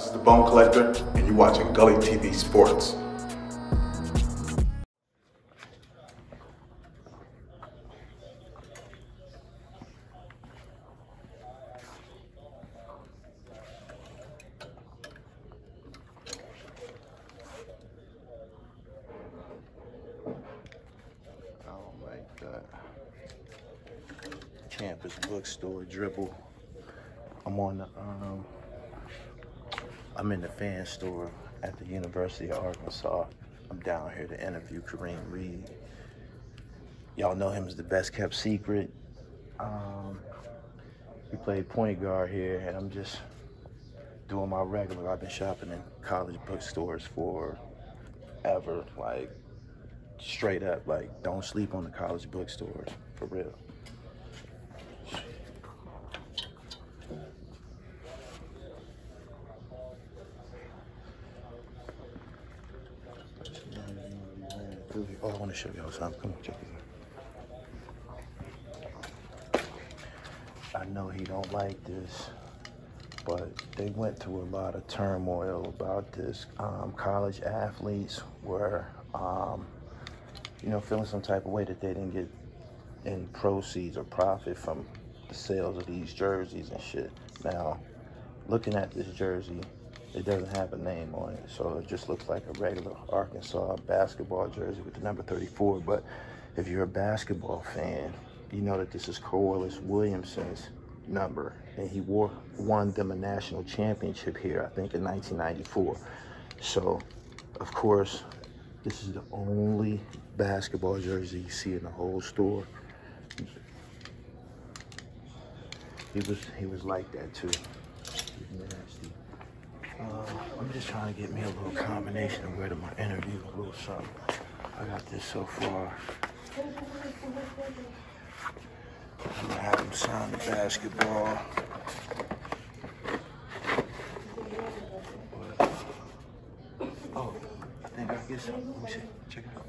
This is the Bone Collector, and you're watching Gully TV Sports. Don't. Campus bookstore dribble. I'm on the um I'm in the fan store at the University of Arkansas. I'm down here to interview Kareem Reid. Y'all know him as the best kept secret. Um, he played point guard here, and I'm just doing my regular. I've been shopping in college bookstores for ever, like straight up, like don't sleep on the college bookstores, for real. Oh, I want to show y'all something. Come on, check it out. I know he don't like this, but they went through a lot of turmoil about this. Um, college athletes were, um, you know, feeling some type of way that they didn't get any proceeds or profit from the sales of these jerseys and shit. Now, looking at this jersey, it doesn't have a name on it, so it just looks like a regular Arkansas basketball jersey with the number 34. But if you're a basketball fan, you know that this is Corliss Williamson's number, and he wore won them a national championship here, I think, in 1994. So, of course, this is the only basketball jersey you see in the whole store. He was he was like that too. Nasty. Uh, I'm just trying to get me a little combination of where to my interview, a little something. I got this so far. I'm gonna have him sign the basketball. Oh, I think I get. Let me see. Check it out.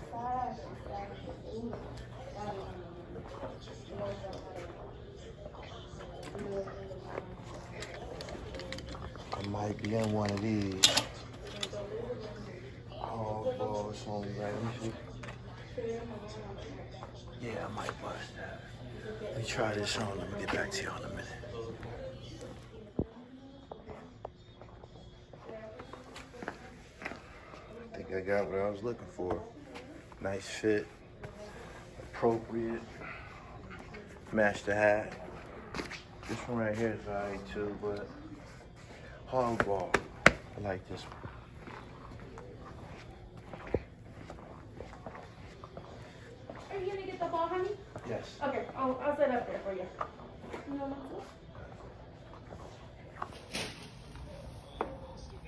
I might be in one of these. Oh, boy, it's only right. Yeah, I might bust that. Let me try this on. Let me get back to you in a minute. I think I got what I was looking for. Nice fit, appropriate, match the hat. This one right here is alright too, but hog ball. I like this one. Are you gonna get the ball, honey? Yes. Okay, I'll, I'll set up there for you.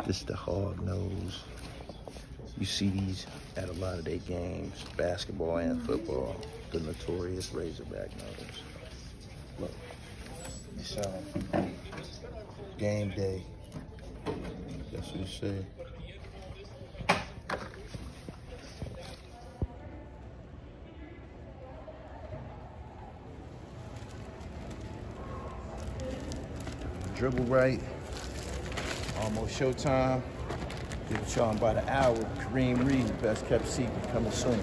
This is the hog nose. You see these at a lot of their games, basketball and football. The notorious Razorback nose. Look, you saw him. game day. That's. Dribble right. Almost showtime. Give it y'all by the hour. Kareem Reid, best kept secret, coming soon.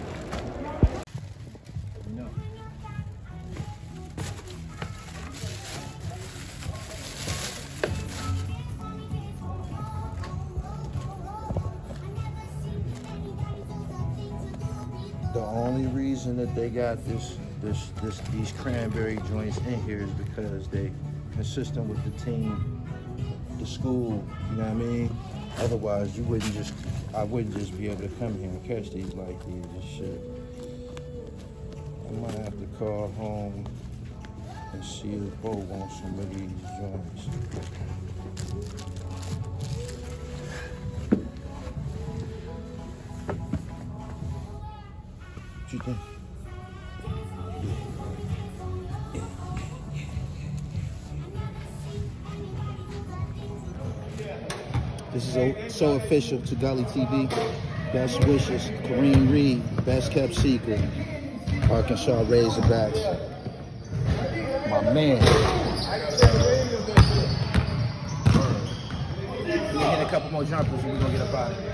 The only reason that they got this, this, this, these cranberry joints in here is because they consistent with the team, the school. You know what I mean? Otherwise, you wouldn't just, I wouldn't just be able to come here and catch these like these and shit. I might have to call home and see if Bo wants some of these joints. You think? This is so official to Gully TV. Best wishes, Kareem Reid, best kept secret, Arkansas Razorbacks. My man. You hear a couple more jumpers and we're gonna get up out of here.